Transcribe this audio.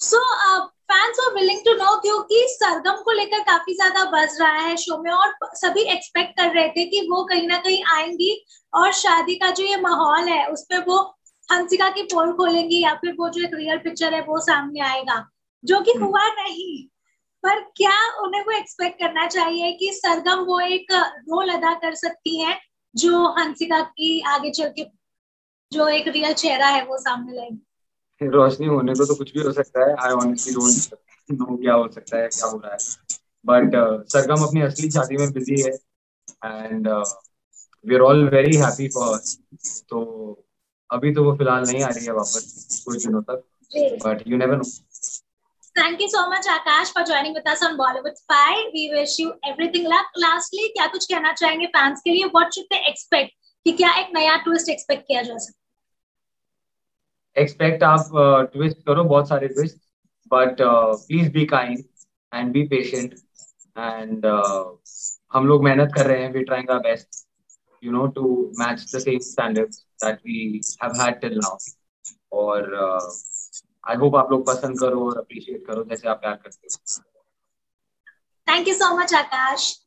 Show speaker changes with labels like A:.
A: So fans are willing to know क्योंकि सरगम को लेकर काफ़ी ज़्यादा बज रहा है शो में और सभी एक्सपेक्ट कर रहे थे कि वो कहीं ना कहीं आएँगी और शादी का जो ये माहौल है उस पर वो हंसिका की पोल खोलेंगी या फिर वो जो एक रियल पिक्चर है वो सामने आएगा जो कि हुआ नहीं। पर क्या उन्हें वो एक्सपेक्ट करना चाहिए कि सरगम वो एक रोल अदा कर सकती है जो हंसिका की आगे चल के जो एक रियल चेहरा है वो सामने लाएगी?
B: रोशनी होने को तो कुछ भी हो सकता है। आई ऑनेस्टली डोंट नो क्या हो सकता है क्या हो रहा है। बट uh, सरगम अपनी असली शादी में बिज़ी है। And we are all very happy for तो अभी तो वो फ़िलहाल नहीं आ रही है वापस कुछ दिनों तक। But you never know
A: Thank you so much, Akash, for joining with us on Bollywood Spy. We wish you everything luck. Lastly, क्या कुछ कहना चाहेंगे फैंस के लिए? What should they expect? कि क्या एक नया ट्विस्ट एक्सपेक्ट किया जा सकता
B: है? एक्सपेक्ट आप ट्विस्ट uh, करो बहुत सारे twist but please be kind and be patient and हम लोग मेहनत कर रहे हैं we trying our best you know to match the same standards that we have had till now और आई uh, होप आप लोग पसंद करो और अप्रिशिएट करो जैसे आप प्यार करते हो।
A: Thank you so much Akash